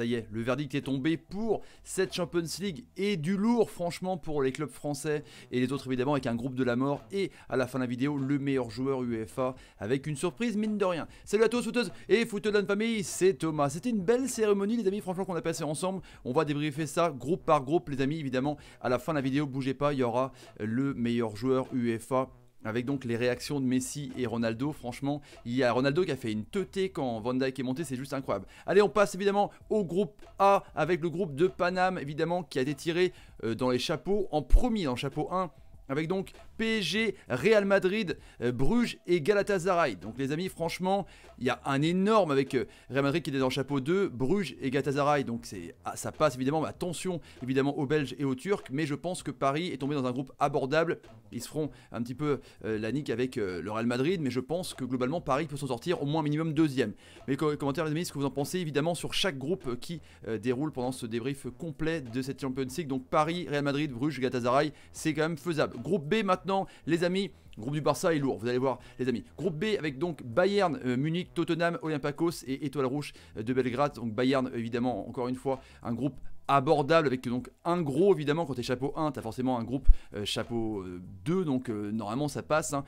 ça y est, le verdict est tombé pour cette Champions League et du lourd franchement pour les clubs français et les autres évidemment avec un groupe de la mort et à la fin de la vidéo le meilleur joueur UEFA avec une surprise mine de rien. Salut à tous footeuses et footeux de famille, c'est Thomas. C'était une belle cérémonie les amis franchement qu'on a passé ensemble. On va débriefer ça groupe par groupe les amis évidemment à la fin de la vidéo bougez pas il y aura le meilleur joueur UEFA avec donc les réactions de Messi et Ronaldo. Franchement, il y a Ronaldo qui a fait une teutée quand Van Dijk est monté, c'est juste incroyable. Allez, on passe évidemment au groupe A avec le groupe de Paname, évidemment, qui a été tiré euh, dans les chapeaux en premier dans chapeau 1 avec donc PSG, Real Madrid, euh, Bruges et Galatasaray. Donc les amis, franchement, il y a un énorme avec euh, Real Madrid qui est dans le chapeau 2, Bruges et Galatasaray. Donc c'est ah, ça passe évidemment, attention évidemment aux Belges et aux Turcs, mais je pense que Paris est tombé dans un groupe abordable. Ils se feront un petit peu euh, la nique avec le Real Madrid, mais je pense que globalement Paris peut s'en sortir au moins minimum deuxième. Mais commentaires les amis, ce que vous en pensez évidemment sur chaque groupe qui déroule pendant ce débrief complet de cette Champions League. Donc Paris, Real Madrid, Bruges, Galatasaray, c'est quand même faisable. Groupe B maintenant, les amis. Groupe du Barça est lourd, vous allez voir les amis. Groupe B avec donc Bayern, euh, Munich, Tottenham, Olympiakos et Étoile Rouge euh, de Belgrade. Donc Bayern évidemment encore une fois un groupe abordable avec donc un gros évidemment quand tu es chapeau 1 tu as forcément un groupe euh, chapeau 2 donc normalement ça passe hein.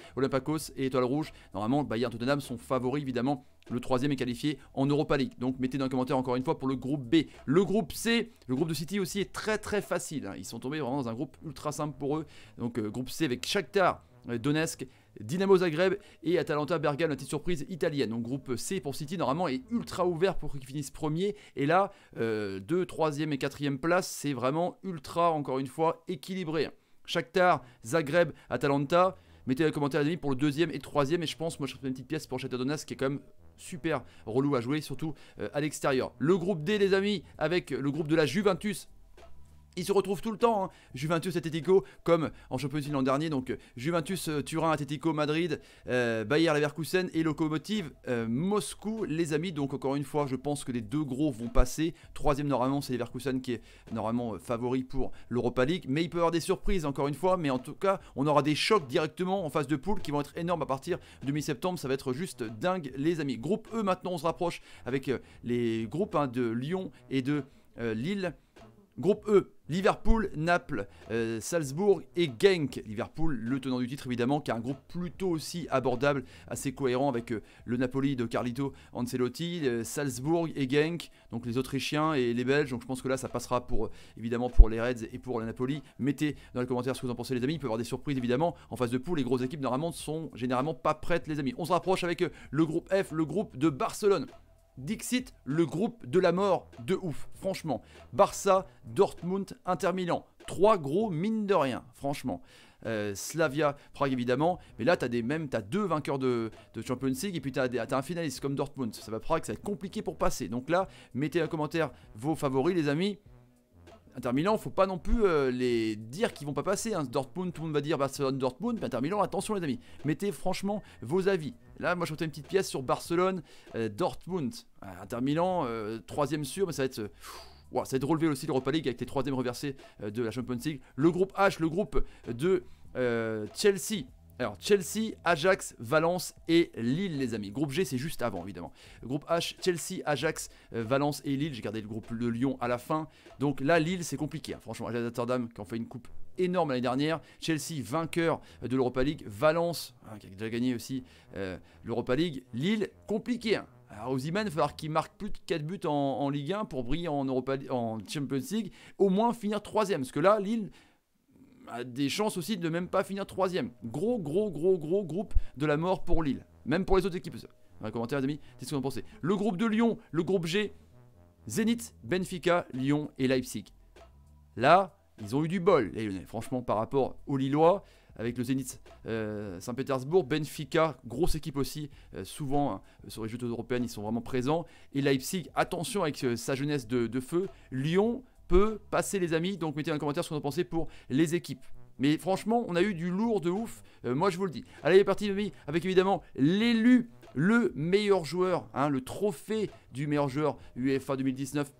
Et Étoile Rouge normalement Bayern Tottenham sont favoris évidemment le troisième est qualifié en Europa League. Donc mettez dans les commentaires encore une fois pour le groupe B. Le groupe C, le groupe de City aussi est très très facile. Hein. Ils sont tombés vraiment dans un groupe ultra simple pour eux. Donc euh, groupe C avec Shakhtar euh, Donetsk, Dynamo Zagreb et Atalanta Bergame, la petite surprise italienne. Donc groupe C pour City normalement est ultra ouvert pour qu'ils finissent premier. Et là, 2, euh, 3 et 4 place, c'est vraiment ultra, encore une fois, équilibré. Shakhtar, Zagreb, Atalanta. Mettez les commentaires les amis pour le deuxième et troisième. Et je pense, moi je ferai une petite pièce pour Shakhtar Donetsk qui est quand même super relou à jouer, surtout euh, à l'extérieur. Le groupe D, les amis, avec le groupe de la Juventus ils se retrouvent tout le temps, hein. Juventus Atletico comme en Champions League l'an dernier, donc Juventus euh, Turin Atletico Madrid, euh, Bayer Leverkusen et Lokomotiv euh, Moscou, les amis. Donc encore une fois, je pense que les deux gros vont passer. Troisième normalement, c'est Leverkusen qui est normalement favori pour l'Europa League, mais il peut y avoir des surprises encore une fois. Mais en tout cas, on aura des chocs directement en phase de poule qui vont être énormes à partir de mi-septembre. Ça va être juste dingue, les amis. Groupe E maintenant, on se rapproche avec les groupes hein, de Lyon et de Lille. Groupe E, Liverpool, Naples, euh, Salzbourg et Genk. Liverpool, le tenant du titre évidemment, qui est un groupe plutôt aussi abordable, assez cohérent avec euh, le Napoli de Carlito Ancelotti, euh, Salzbourg et Genk, donc les Autrichiens et les Belges. Donc je pense que là ça passera pour évidemment pour les Reds et pour le Napoli. Mettez dans les commentaires ce que vous en pensez les amis. Il peut y avoir des surprises évidemment. En phase de poule, les grosses équipes normalement sont généralement pas prêtes les amis. On se rapproche avec le groupe F, le groupe de Barcelone. Dixit, le groupe de la mort de ouf, franchement. Barça, Dortmund, Inter Milan. Trois gros mine de rien, franchement. Euh, Slavia, Prague évidemment. Mais là, tu as des, même as deux vainqueurs de, Champions League et puis tu as, un finaliste comme Dortmund. Ça va Prague, ça va être compliqué pour passer. Donc là, mettez en commentaire vos favoris, les amis. Inter Milan, faut pas non plus euh, les dire qu'ils vont pas passer. Hein. Dortmund, tout le monde va dire Barcelone, Dortmund. Mais Inter Milan, attention les amis. Mettez franchement vos avis. Là, moi je fais une petite pièce sur Barcelone, euh, Dortmund. Inter Milan, euh, troisième sûr, mais ça va être. ça va être relevé aussi l'Europa League avec les troisièmes reversés de la Champions League. Le groupe H, le groupe de Chelsea, alors Chelsea, Ajax, Valence et Lille les amis. Groupe G c'est juste avant évidemment. Groupe H, Chelsea, Ajax, euh, Valence et Lille. J'ai gardé le groupe de Lyon à la fin. Donc là Lille c'est compliqué. Hein. Franchement, Ajax Amsterdam qui ont fait une coupe énorme l'année dernière. Chelsea vainqueur de l'Europa League. Valence hein, qui a déjà gagné aussi euh, l'Europa League. Lille compliqué. Hein. Alors Ozyman, il va falloir qu'il marque plus de 4 buts en, Ligue 1 pour briller en, en Champions League. Au moins finir troisième. Parce que là Lille des chances aussi de même pas finir troisième. Gros, gros, gros, gros groupe de la mort pour Lille. Même pour les autres équipes. Dans les commentaires, les amis, dites ce que vous en pensez? Le groupe de Lyon, le groupe G, Zénith, Benfica, Lyon et Leipzig. Là, ils ont eu du bol, les Lyonnais. Franchement, par rapport aux Lillois, avec le Zénith euh, Saint-Pétersbourg, Benfica, grosse équipe aussi, euh, souvent hein, sur les Jeux européennes, ils sont vraiment présents. Et Leipzig, attention avec euh, sa jeunesse de, feu. Lyon, passer les amis. Donc mettez dans les commentaires ce que vous en pensez pour les équipes. Mais franchement, on a eu du lourd de ouf. Euh, moi, je vous le dis. Allez, les parti, amis, avec évidemment l'élu, le meilleur joueur, hein, le trophée du meilleur joueur UEFA 2019.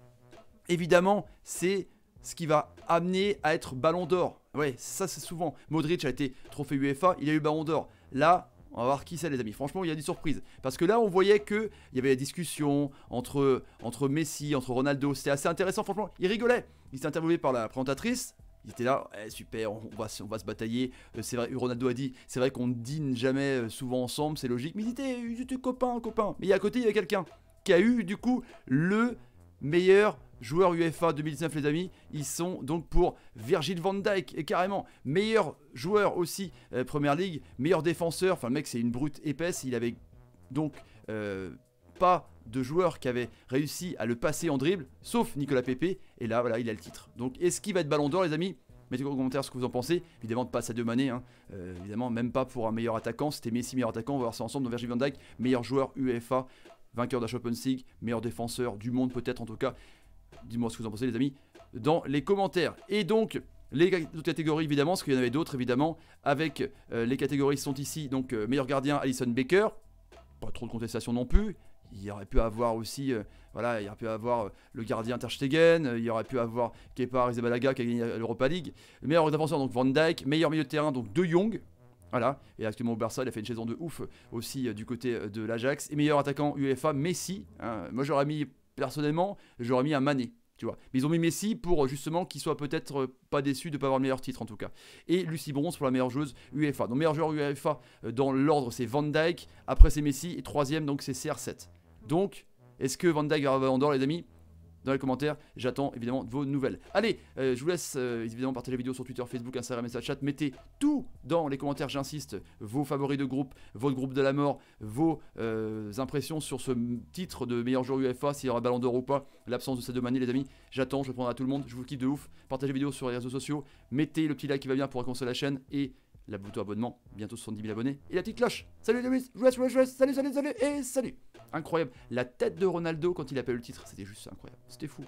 Évidemment, c'est ce qui va amener à être ballon d'or. Ouais, ça c'est souvent. Modric a été trophée UEFA, il a eu ballon d'or. Là, On va voir qui c'est les amis. Franchement, il y a des surprises. Parce que là, on voyait qu'il y avait des discussions entre, entre Messi, entre Ronaldo. C'était assez intéressant, franchement. Il rigolait. Il s'est interviewé par la présentatrice. Il était là, eh, super, on va, on va se batailler. Euh, c'est vrai, Ronaldo a dit, c'est vrai qu'on dîne jamais euh, souvent ensemble, c'est logique. Mais ils étaient, ils étaient copains, copains. Mais à côté, il y avait quelqu'un qui a eu du coup le meilleur joueur UEFA 2019 les amis, ils sont donc pour Virgil van Dijk et carrément meilleur joueur aussi euh, Première League, meilleur défenseur, enfin le mec c'est une brute épaisse, il avait donc pas de joueur qui avait réussi à le passer en dribble, sauf Nicolas Pepe, et là voilà il a le titre. Donc est-ce qu'il va être ballon d'or les amis? Mettez en commentaire ce que vous en pensez. Évidemment, pas à deux manées. Euh, évidemment, même pas pour un meilleur attaquant. C'était Messi, meilleur attaquant. On va voir ça ensemble. Donc, Virgil van Dijk, meilleur joueur UEFA, vainqueur de meilleur défenseur du monde, peut-être en tout cas. Dis-moi ce que vous en pensez, les amis, dans les commentaires. Et donc, les autres catégories, évidemment, parce qu'il y en avait d'autres, évidemment, avec euh, les catégories sont ici. Donc, euh, meilleur gardien, Alison Baker. Pas trop de contestation non plus il y aurait pu avoir aussi, euh, voilà, il y aurait pu avoir le gardien Ter Stegen, euh, il y aurait pu avoir Kepa Arrizabalaga qui a gagné l'Europa League. Le meilleur défenseur, donc Van Dijk, meilleur milieu de terrain, donc De Jong. Voilà, et actuellement au Barça, il a fait une saison de ouf aussi du côté de l'Ajax. Et meilleur attaquant UEFA, Messi. Hein. Moi j'aurais mis, personnellement, j'aurais mis un Mané. Tu vois. Mais ils ont mis Messi pour justement qu'il soit peut-être pas déçu de ne pas avoir le meilleur titre en tout cas. Et Lucie Bronze pour la meilleure joueuse UEFA. Donc meilleur joueur UEFA dans l'ordre c'est Van Dijk, après c'est Messi et troisième donc c'est CR7. Donc, est-ce que Van Dyke va avoir d'or, les amis? Dans les commentaires. J'attends évidemment vos nouvelles. Allez, euh, je vous laisse euh, évidemment partager la vidéo sur Twitter, Facebook, Instagram et chat. Mettez tout dans les commentaires, j'insiste. Vos favoris de groupe, votre groupe de la mort, vos euh, impressions sur ce titre de meilleur joueur UEFA, s'il y aura ballon d'or ou pas. L'absence de manies, les amis. J'attends, je prendrai à tout le monde. Je vous kiffe de ouf. Partagez la vidéo sur les réseaux sociaux. Mettez le petit like qui va bien pour récompenser la chaîne. Et la bouton abonnement, bientôt 70 000 abonnés, et la petite cloche. Salut amis, je vous laisse, salut, salut, salut, et salut Incroyable, la tête de Ronaldo quand il appelle le titre, c'était juste incroyable, c'était fou.